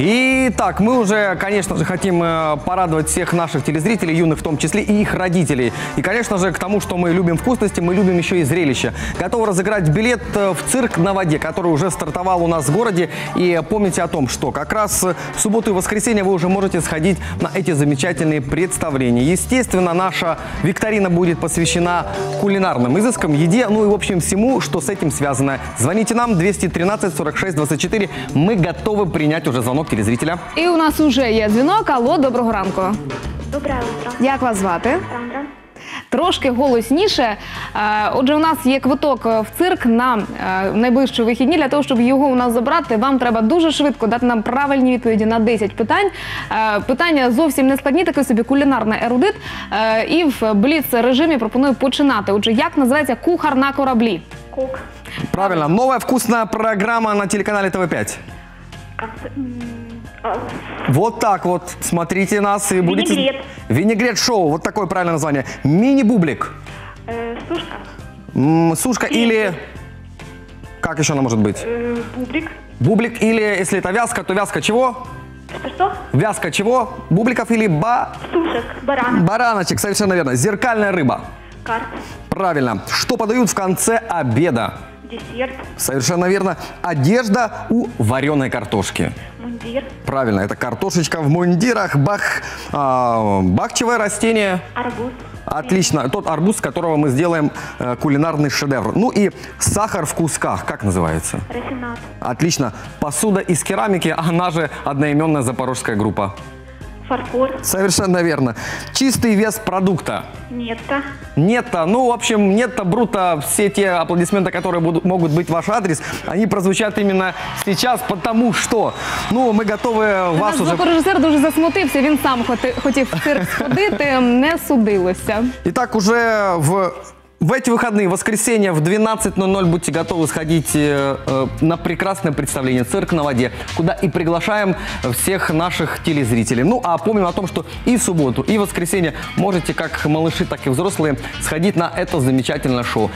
Итак, мы уже, конечно же, хотим э, порадовать всех наших телезрителей, юных в том числе, и их родителей. И, конечно же, к тому, что мы любим вкусности, мы любим еще и зрелище. Готовы разыграть билет э, в цирк на воде, который уже стартовал у нас в городе. И помните о том, что как раз в субботу и воскресенье вы уже можете сходить на эти замечательные представления. Естественно, наша викторина будет посвящена кулинарным изыскам, еде, ну и, в общем, всему, что с этим связано. Звоните нам 213 46 24. Мы готовы принять уже звонок телезрителя. І у нас уже є дзвінок. Алло, доброго ранку. Доброе утро. Як вас звати? Сандра. Трошки голосніше. Е, Отже, у нас є квиток в цирк на е, найближчі вихідні. Для того, щоб його у нас забрати, вам треба дуже швидко дати нам правильні відповіді на 10 питань. Е, Питання зовсім не складні, такий собі кулінарний ерудит. Е, І в бліц режимі пропоную починати. Отже, як називається кухар на кораблі? Кук. Правильно. Новая вкусная программа на телеканале ТВ5. Вот так вот. Смотрите нас и будете... Винегрет. Винегрет шоу. Вот такое правильное название. Мини-бублик. э, Сушка. М, Сушка или... Как еще она может быть? э, Бублик. Бублик или, если это вязка, то вязка чего? Что-что? Вязка чего? Бубликов или ба... Сушек. Баран. бараночек? Совершенно верно. Зеркальная рыба. Карт. Правильно. Что подают в конце обеда? Десерт. Совершенно верно. Одежда у вареной картошки. Мундир. Правильно, это картошечка в мундирах, бах, а, бахчевое растение. Арбуз. Отлично. Тот арбуз, с которого мы сделаем э, кулинарный шедевр. Ну и сахар в кусках, как называется? Рафинат. Отлично. Посуда из керамики, она же одноименная запорожская группа. Фарфор. Совершенно верно. Чистый вес продукта. Нетто. Нетто, ну, в общем, нетто, брутто, все те аплодисменты, которые будут, могут быть в ваш адрес, они прозвучат именно сейчас, потому что, ну, мы готовы Наш вас уже... звукорежисер дуже засмутився. Він сам хоти- хотів в цирк сходити, не судилося. Итак, уже в, в эти выходные, воскресенье в 12.00 будьте готовы сходить э, э, на прекрасное представление «Цирк на воде», куда и приглашаем всех наших телезрителей. Ну, а помним о том, что и субботу, и воскресенье можете, как малыши, так и взрослые, сходить на это замечательное шоу.